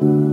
you.